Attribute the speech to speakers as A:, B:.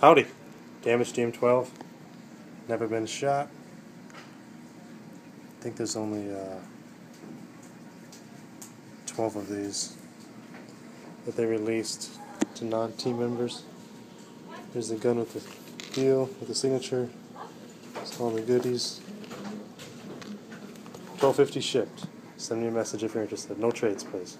A: Howdy. Damage DM12. Never been shot. I think there's only uh, 12 of these that they released to non-team members. Here's the gun with the deal, with the signature. It's all the goodies. 1250 shipped. Send me a message if you're interested. No trades, please.